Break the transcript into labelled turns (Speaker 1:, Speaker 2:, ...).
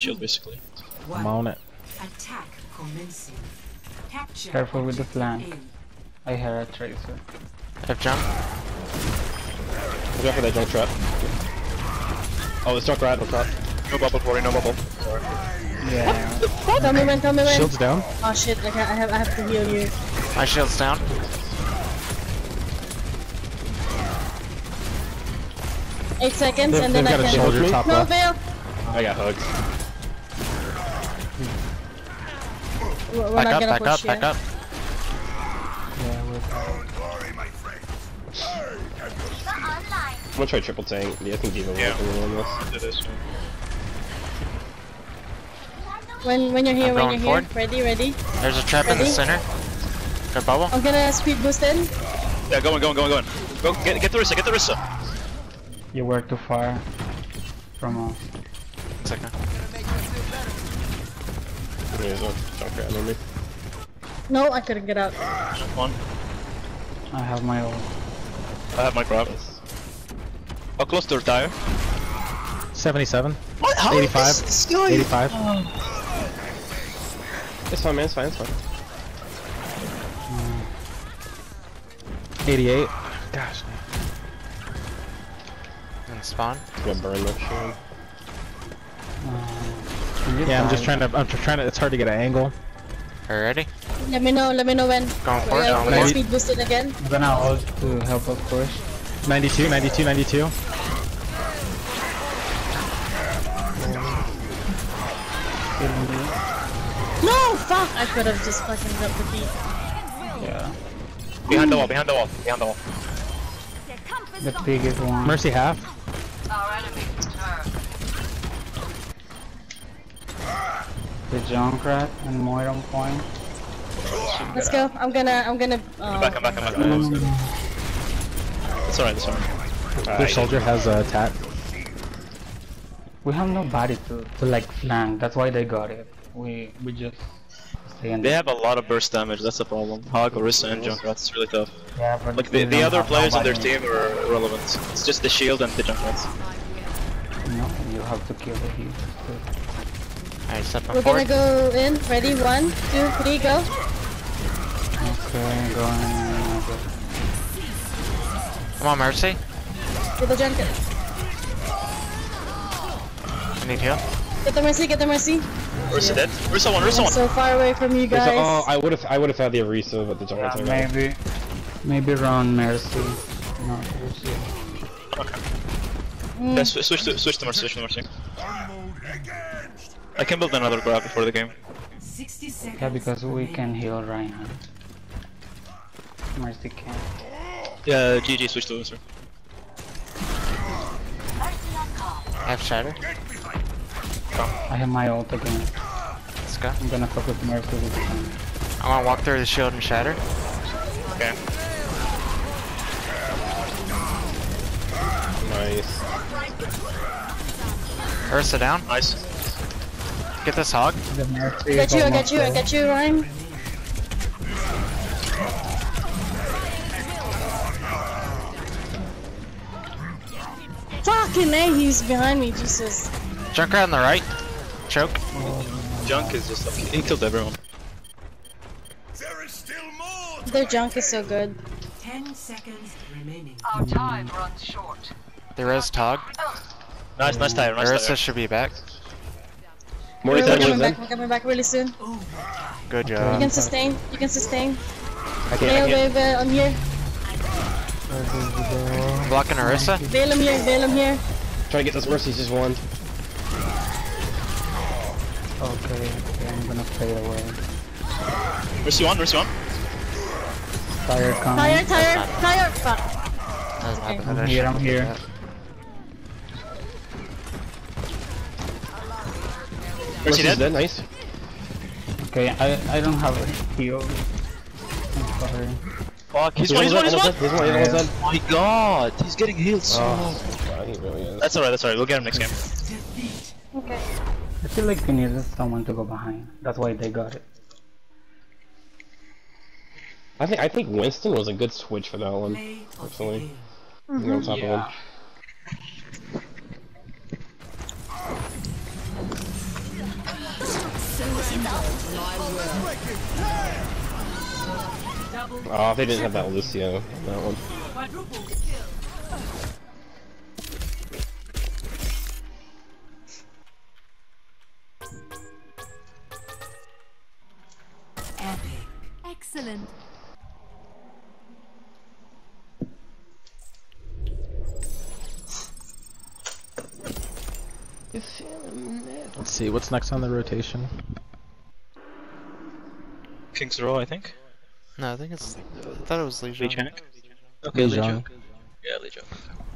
Speaker 1: shield basically.
Speaker 2: I'm on it.
Speaker 3: Attack commencing. Capture
Speaker 4: Careful with the
Speaker 3: objective
Speaker 4: flank. I hear a tracer.
Speaker 5: Have jump.
Speaker 2: Watch out for that junk trap. Oh, the Junkrat, trap.
Speaker 1: No bubble for you, no bubble.
Speaker 4: Yeah.
Speaker 6: Tell me when, tell me when.
Speaker 2: Shield's down.
Speaker 6: Oh shit, I, can't, I have I have to heal you.
Speaker 5: My shield's down.
Speaker 6: Eight seconds
Speaker 2: They've,
Speaker 6: and
Speaker 2: they've
Speaker 6: then
Speaker 2: got
Speaker 6: I
Speaker 2: a
Speaker 6: can.
Speaker 2: soldier top
Speaker 6: No
Speaker 2: left.
Speaker 6: veil.
Speaker 2: I got hugged.
Speaker 6: We're, we're
Speaker 5: Back
Speaker 6: not
Speaker 5: up,
Speaker 6: gonna
Speaker 5: back
Speaker 6: push
Speaker 5: up,
Speaker 6: here.
Speaker 5: back up.
Speaker 4: Yeah, we're
Speaker 2: I'm gonna try triple tank. Yeah, I think D.Va will
Speaker 1: Yeah.
Speaker 2: yeah. on this.
Speaker 1: It is.
Speaker 6: When when you're here,
Speaker 5: I'm
Speaker 6: when
Speaker 5: going
Speaker 6: you're here,
Speaker 5: forward.
Speaker 6: ready, ready.
Speaker 5: There's a trap in the
Speaker 6: Ready?
Speaker 5: center. Good bubble.
Speaker 6: I'm gonna speed boost in.
Speaker 1: Yeah, going, going, going, going. Go, get, get the Rissa, get the Rissa.
Speaker 4: You were too far from us.
Speaker 5: Second.
Speaker 2: There's a Junkrat on me.
Speaker 6: No, I couldn't get out.
Speaker 1: One.
Speaker 4: I have my own.
Speaker 1: I have my grab. How close to retire?
Speaker 2: 77.
Speaker 1: What? How
Speaker 2: 85.
Speaker 1: is this guy?
Speaker 2: 85. It's fine, man. It's fine. It's fine. 88. Gosh.
Speaker 5: And spawn.
Speaker 2: I'm gonna burn this shit.
Speaker 4: Um, Yeah,
Speaker 2: I'm just trying to. I'm just trying to. It's hard to get an angle.
Speaker 5: Are you ready?
Speaker 6: Let me know, let me know when.
Speaker 5: Going for it,
Speaker 6: We're
Speaker 5: going for
Speaker 6: speed boost in again.
Speaker 4: I'm gonna ult to help us push.
Speaker 2: 92, 92, 92.
Speaker 6: No, fuck! I could have just fucking dropped the beat.
Speaker 4: Yeah.
Speaker 1: Behind the wall, behind the wall, behind the wall.
Speaker 4: The biggest one.
Speaker 2: Mercy half.
Speaker 4: The Junkrat and Moira on point.
Speaker 6: Let's go. I'm gonna, I'm gonna.
Speaker 1: I'm um,
Speaker 6: Oh,
Speaker 1: back, I'm back, I'm back. It's alright, it's alright.
Speaker 2: Their soldier has a attack.
Speaker 4: We have nobody to, to like flank. That's why they got it. We we just stay in
Speaker 1: They have a lot of burst damage, that's the problem. Hog, Orisa, and Junkrat, it's really tough.
Speaker 4: Yeah, but
Speaker 1: Like, the, the other players on their
Speaker 4: nobody.
Speaker 1: team are irrelevant. It's just the shield and the Junkrats.
Speaker 4: No, you have to kill the heat.
Speaker 5: Alright, stepping
Speaker 6: we're gonna go in. Ready? One, two, three, go.
Speaker 4: Okay, going.
Speaker 5: Come on, Mercy.
Speaker 6: Get the junket.
Speaker 5: I need heal.
Speaker 6: Get the mercy. Get the mercy.
Speaker 1: Orisa dead. Orisa one, Orisa one.
Speaker 6: so far away from you guys.
Speaker 2: oh, I would have. I would have had the Orisa, but the
Speaker 4: Yeah,
Speaker 2: Junkrat's
Speaker 4: maybe, maybe wrong Mercy. Not Mercy.
Speaker 6: Mm.
Speaker 1: Yeah, sw switch to switch to Mercy, switch to Mercy. I can build another grab before the game.
Speaker 3: 60.
Speaker 4: Yeah, because we can heal Reinhardt. Mercy can.
Speaker 1: Yeah, GG, switch to Mercy.
Speaker 5: I have shatter.
Speaker 4: I have my ult again.
Speaker 5: Let's go.
Speaker 4: I'm gonna focus Mercy this time.
Speaker 5: I want to walk through the shield and shatter.
Speaker 1: Okay.
Speaker 2: Nice.
Speaker 5: Orisa down.
Speaker 1: Nice.
Speaker 5: Get this hog.
Speaker 4: The Mercy
Speaker 6: I got you. I
Speaker 4: almost
Speaker 6: got you. I
Speaker 4: dead.
Speaker 6: got you, Ryan. Fucking A, he's behind me, Jesus.
Speaker 5: Junkrat on the right. Choke.
Speaker 1: Junk is just like, he killed everyone.
Speaker 6: Their junk is so good.
Speaker 3: 10 seconds remaining.
Speaker 5: The res Tog.
Speaker 1: Nice, nice tire, nice
Speaker 5: Orisa
Speaker 1: tire.
Speaker 5: should be back.
Speaker 2: More
Speaker 6: We're, we're coming back. We're coming back really soon.
Speaker 5: Good job.
Speaker 6: You can sustain. You can sustain.
Speaker 2: I can't. I can't.
Speaker 6: wave uh, on here.
Speaker 5: Blocking Orisa.
Speaker 6: Veil him here. Veil him here.
Speaker 2: Try to get this Mercy. Just one.
Speaker 4: Okay, okay, I'm gonna fade away.
Speaker 1: Mercy one, Mercy one.
Speaker 4: Fire coming.
Speaker 6: Tire, tire, tire. Fuck.
Speaker 5: Doesn't
Speaker 6: Okay.
Speaker 4: I'm
Speaker 5: I
Speaker 4: here,
Speaker 5: shouldn't
Speaker 4: I'm
Speaker 5: do
Speaker 4: here.
Speaker 5: That.
Speaker 1: Mercy
Speaker 2: Mercy's
Speaker 1: dead.
Speaker 2: Nice.
Speaker 4: Okay, I I don't have a heal. I'm sorry.
Speaker 1: Fuck, he's
Speaker 2: He's
Speaker 1: one, he's one, he's one.
Speaker 2: He's one. He's one. He's one.
Speaker 1: My god, he's getting healed so
Speaker 2: Oh, God, he really is.
Speaker 1: That's alright, that's alright, we'll get him next game.
Speaker 6: Okay.
Speaker 4: I feel like we needed someone to go behind. That's why they got it.
Speaker 2: I think I think Winston was a good switch for that one.
Speaker 3: Play of the
Speaker 2: Personally.
Speaker 3: game.
Speaker 2: He's on top
Speaker 4: Yeah.
Speaker 2: of him. Oh, they didn't have that Lucio. on That one.
Speaker 3: Epic.
Speaker 7: Excellent.
Speaker 8: Let's see, what's next on the rotation?
Speaker 1: King's Row, I think.
Speaker 5: No, I think it's. I thought it was Legion.
Speaker 1: Lijiang.
Speaker 8: Okay, Lijiang.
Speaker 1: Yeah, Lijiang.